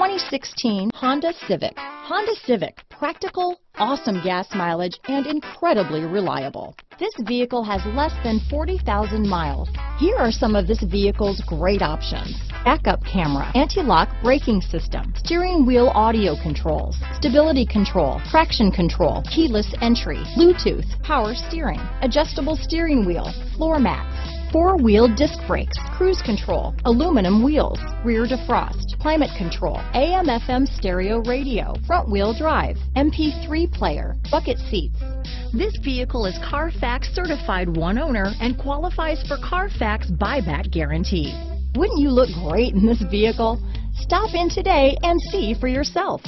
2016 Honda Civic. Honda Civic, practical, awesome gas mileage, and incredibly reliable. This vehicle has less than 40,000 miles. Here are some of this vehicle's great options. Backup camera, anti-lock braking system, steering wheel audio controls, stability control, traction control, keyless entry, Bluetooth, power steering, adjustable steering wheel, floor mats, four-wheel disc brakes, cruise control, aluminum wheels, rear defrost, climate control, AM FM stereo radio, front wheel drive, MP3 player, bucket seats. This vehicle is Carfax certified one owner and qualifies for Carfax buyback guarantee. Wouldn't you look great in this vehicle? Stop in today and see for yourself.